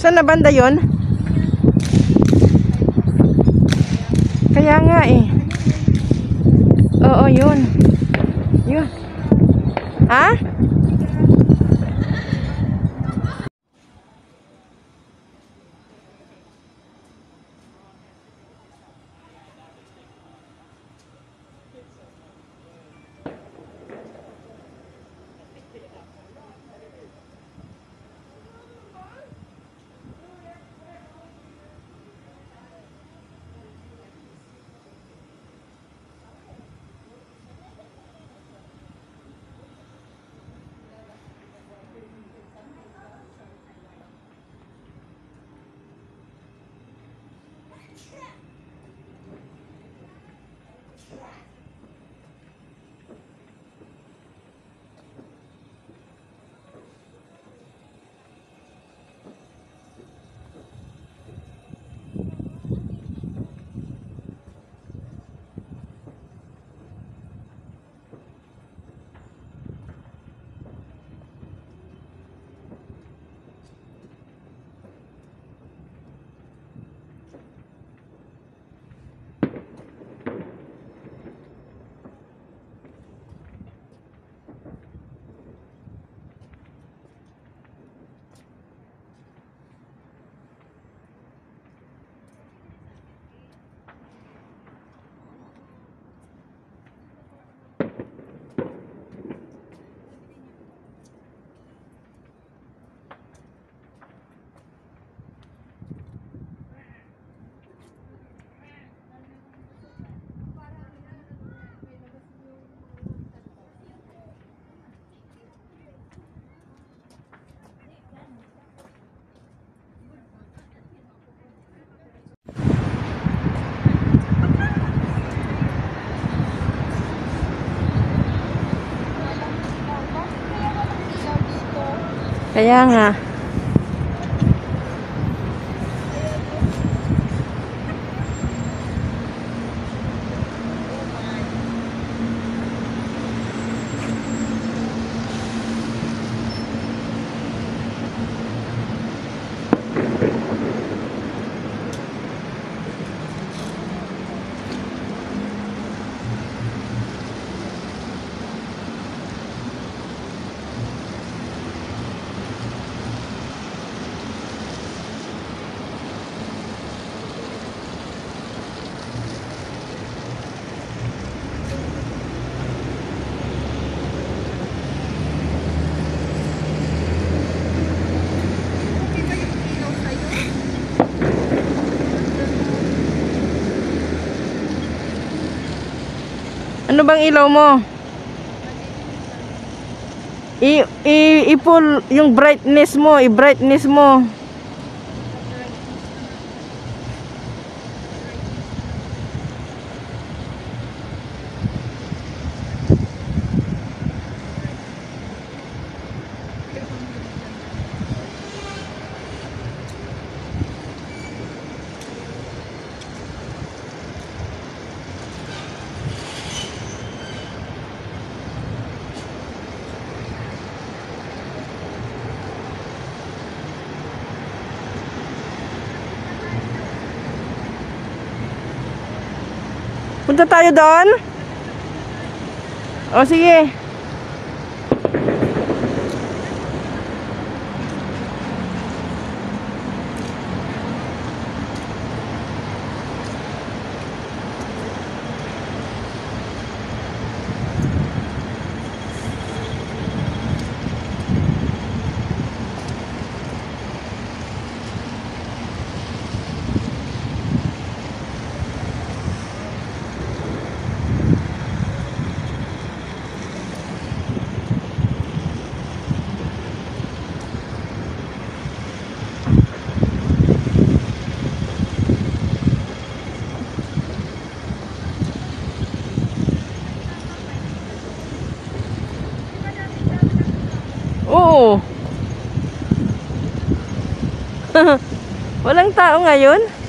Saan na banda yon? Kaya nga eh. Oo, yun. Yun. Ha? Kaya nga. Ano bang ilaw mo? I, i, i-pull yung brightness mo, i-brightness mo. Punta tayo doon? O sige. Walang tao ngayon?